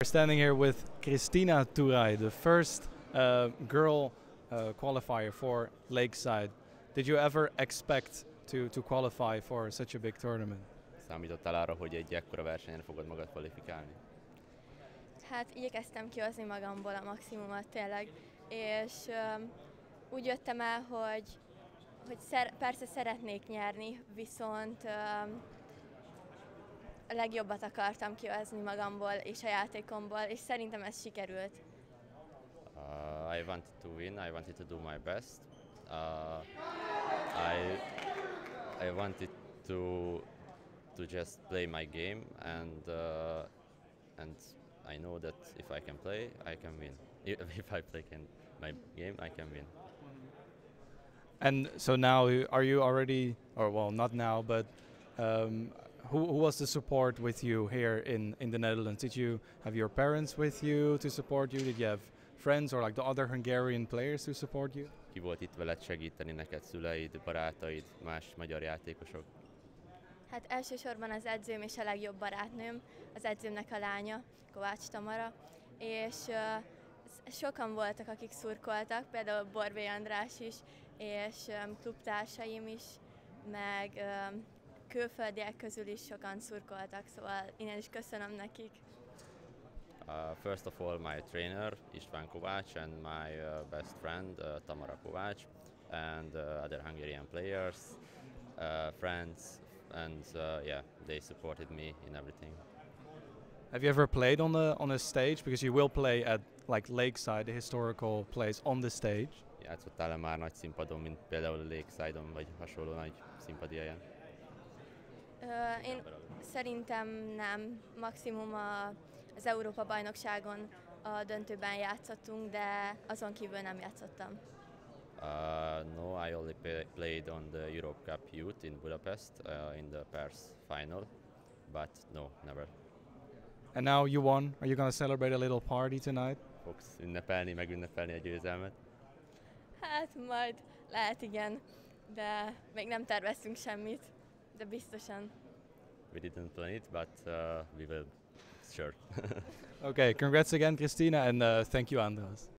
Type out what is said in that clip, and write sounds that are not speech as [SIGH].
We're standing here with Christina Turay, the first uh, girl uh, qualifier for Lakeside. Did you ever expect to, to qualify for such a big tournament? Számítottál arra, hogy egy ekkora versenyen fogod magad kvalifikálni? Hát igyekeztem kihozni magamból a maximumot tényleg, és um, úgy jöttem el, hogy, hogy szer- persze szeretnék nyerni, viszont um, a legjobbat akartam kihozni magamból és a játékomból, és szerintem ez sikerült. Uh, I wanted to win. I wanted to do my best. Uh, I I wanted to to just play my game, and uh, and I know that if I can play, I can win. [LAUGHS] If, if I play can, my game, I can win. And so now, are you already, or well, not now, but um, who, who was the support with you here in, in the Netherlands? Did you have your parents with you to support you? Did you have friends or like the other Hungarian players to support you? Ki volt itt veled segíteni neked, szüleid, barátaid, más magyar játékosok? Hát elsősorban az edzőm és a legjobb barátnőm, az edzőmnek a lánya, Kovács Tamara, és uh, sokan voltak, akik szurkoltak, például Borbé András is, és um, klubtársaim is, meg um, külföldiek közül is sokan szurkoltak, szóval innen is köszönöm nekik. Uh, first of all, my trainer István Kovács and my uh, best friend uh, Tamara Kovács, and uh, other Hungarian players, uh, friends, and uh, yeah, they supported me in everything. Have you ever played on a on a stage? Because you will play at like Lakeside, the historical place, on the stage. Játszottál-e már nagy színpadon, mint például a Lakeside-on, vagy hasonló nagy színpadi helyen? Ö, én szerintem nem, maximum a, az Európa-bajnokságon a döntőben játszottunk, de azon kívül nem játszottam. Uh, no, I only play, played on the Europe Cup Youth in Budapest uh, in the pairs final, but no, never. And now you won. Are you gonna celebrate a little party tonight? Fogsz ünnepelni, megünnepelni a győzelmet? Hát majd lehet igen, de még nem terveztünk semmit, de biztosan. We didn't plan it, but uh, we will, sure. [LAUGHS] Okay, congrats again, Christina, and uh, thank you, Andras.